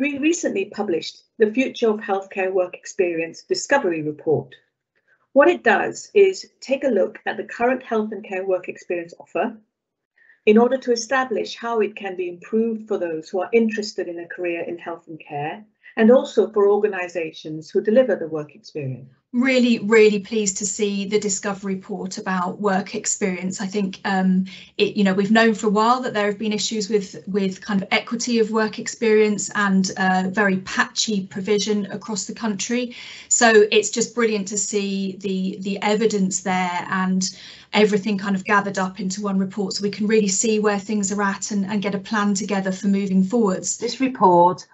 we recently published the Future of Healthcare Work Experience Discovery Report. What it does is take a look at the current health and care work experience offer in order to establish how it can be improved for those who are interested in a career in health and care and also for organisations who deliver the work experience. Really really pleased to see the discovery report about work experience. I think um, it you know we've known for a while that there have been issues with with kind of equity of work experience and uh, very patchy provision across the country. So it's just brilliant to see the the evidence there and everything kind of gathered up into one report so we can really see where things are at and, and get a plan together for moving forwards. This report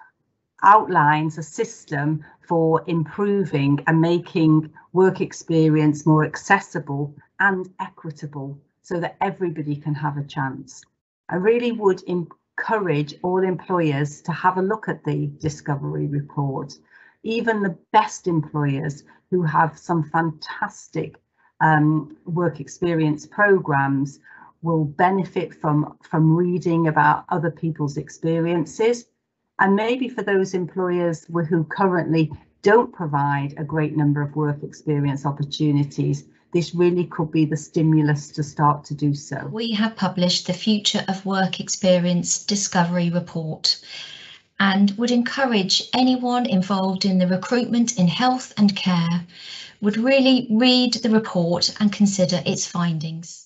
outlines a system for improving and making work experience more accessible and equitable so that everybody can have a chance. I really would encourage all employers to have a look at the discovery report. Even the best employers who have some fantastic um, work experience programs will benefit from, from reading about other people's experiences and maybe for those employers who currently don't provide a great number of work experience opportunities, this really could be the stimulus to start to do so. We have published the Future of Work Experience Discovery Report and would encourage anyone involved in the recruitment in health and care would really read the report and consider its findings.